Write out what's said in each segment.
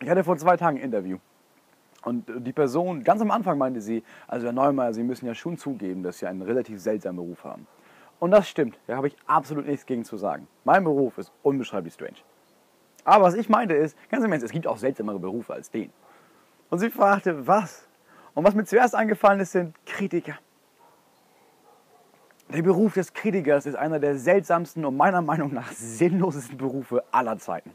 ich hatte vor zwei Tagen ein Interview. Und die Person, ganz am Anfang meinte sie, also Herr Neumeier, Sie müssen ja schon zugeben, dass Sie einen relativ seltsamen Beruf haben. Und das stimmt, da habe ich absolut nichts gegen zu sagen. Mein Beruf ist unbeschreiblich strange. Aber was ich meinte ist, ganz im Ernst, es gibt auch seltsamere Berufe als den. Und sie fragte, was? Und was mir zuerst eingefallen ist, sind Kritiker. Der Beruf des Kritikers ist einer der seltsamsten und meiner Meinung nach sinnlosesten Berufe aller Zeiten.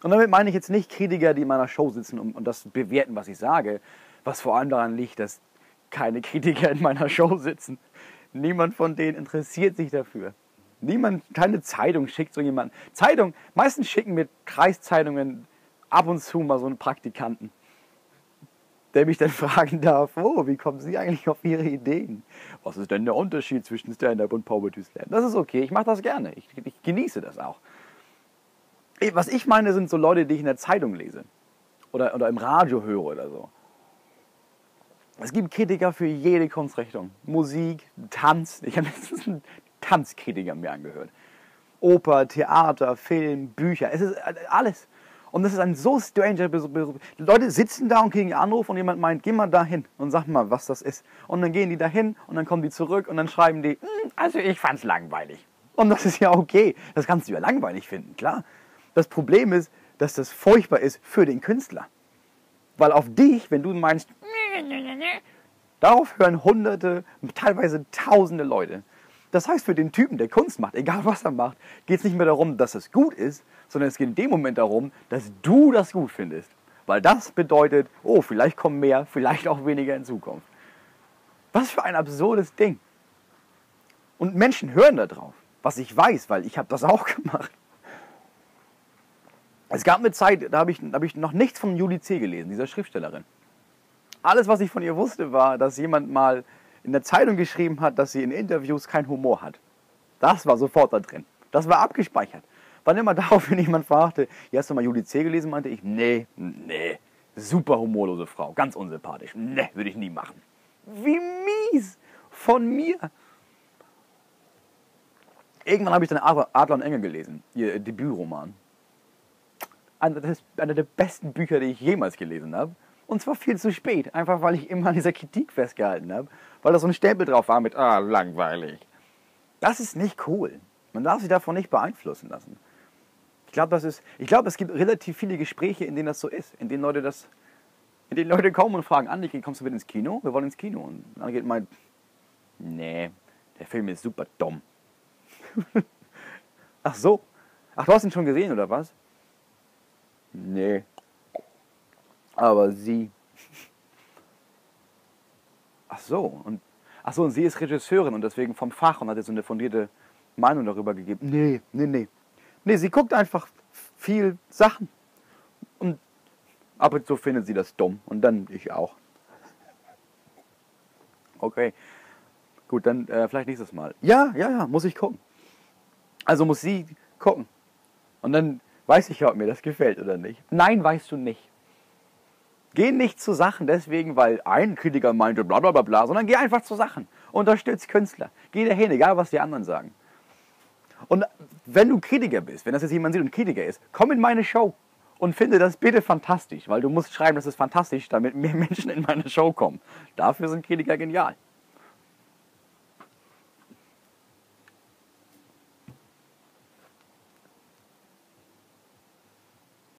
Und damit meine ich jetzt nicht Kritiker, die in meiner Show sitzen und, das bewerten, was ich sage, was vor allem daran liegt, dass keine Kritiker in meiner Show sitzen. Niemand von denen interessiert sich dafür. Niemand, keine Zeitung schickt so jemanden. Zeitung, meistens schicken mir Kreiszeitungen ab und zu mal so einen Praktikanten, der mich dann fragen darf, oh, wie kommen Sie eigentlich auf Ihre Ideen? Was ist denn der Unterschied zwischen Stand-Up und Poetry Slam? Das ist okay, ich mache das gerne, ich, ich genieße das auch. Was ich meine, sind so Leute, die ich in der Zeitung lese oder, oder im Radio höre oder so. Es gibt Kritiker für jede Kunstrichtung. Musik, Tanz. Ich habe letztens einen Tanzkritiker mir angehört. Oper, Theater, Film, Bücher. Es ist alles. Und das ist ein so stranger Beruf. Leute sitzen da und kriegen einen Anruf und jemand meint, geh mal dahin und sag mal, was das ist. Und dann gehen die dahin und dann kommen die zurück und dann schreiben die, hm, also ich fand's langweilig. Und das ist ja okay. Das kannst du ja langweilig finden, klar. Das Problem ist, dass das furchtbar ist für den Künstler. Weil auf dich, wenn du meinst, darauf hören Hunderte, teilweise Tausende Leute. Das heißt, für den Typen, der Kunst macht, egal was er macht, geht es nicht mehr darum, dass es gut ist, sondern es geht in dem Moment darum, dass du das gut findest. Weil das bedeutet, oh, vielleicht kommen mehr, vielleicht auch weniger in Zukunft. Was für ein absurdes Ding. Und Menschen hören da drauf, was ich weiß, weil ich habe das auch gemacht. Es gab eine Zeit, da habe ich, hab ich noch nichts von Julie C. gelesen, dieser Schriftstellerin. Alles, was ich von ihr wusste, war, dass jemand mal in der Zeitung geschrieben hat, dass sie in Interviews keinen Humor hat. Das war sofort da drin. Das war abgespeichert. Wann immer daraufhin jemand fragte, hast du mal Julie C. gelesen, meinte ich, nee, nee, super humorlose Frau, ganz unsympathisch. Nee, würde ich nie machen. Wie mies von mir. Irgendwann habe ich dann Adler und Engel gelesen, ihr Debütroman einer der besten Bücher, die ich jemals gelesen habe. Und zwar viel zu spät, einfach weil ich immer an dieser Kritik festgehalten habe, weil da so ein Stempel drauf war mit, ah, langweilig. Das ist nicht cool. Man darf sich davon nicht beeinflussen lassen. Ich glaube, glaube, es gibt relativ viele Gespräche, in denen das so ist, in denen Leute das, in denen Leute kommen und fragen, Annike, kommst du mit ins Kino? Wir wollen ins Kino. Und Annike meint, nee, der Film ist super dumm. Ach so. Ach, du hast ihn schon gesehen, oder was? Nee. Aber sie. Ach so, und ach so, und sie ist Regisseurin und deswegen vom Fach und hat jetzt so eine fundierte Meinung darüber gegeben. Nee, nee, nee. Nee, sie guckt einfach viel Sachen. Und ab und zu findet sie das dumm. Und dann ich auch. Okay. Gut, dann äh, vielleicht nächstes Mal. Ja, ja, ja, muss ich gucken. Also muss sie gucken. Und dann weiß ich, ob mir das gefällt oder nicht. Nein, weißt du nicht. Geh nicht zu Sachen deswegen, weil ein Kritiker meinte bla bla bla bla, sondern geh einfach zu Sachen. Unterstütz Künstler. Geh dahin, egal was die anderen sagen. Und wenn du Kritiker bist, wenn das jetzt jemand sieht und Kritiker ist, komm in meine Show und finde das bitte fantastisch, weil du musst schreiben, das ist fantastisch, damit mehr Menschen in meine Show kommen. Dafür sind Kritiker genial.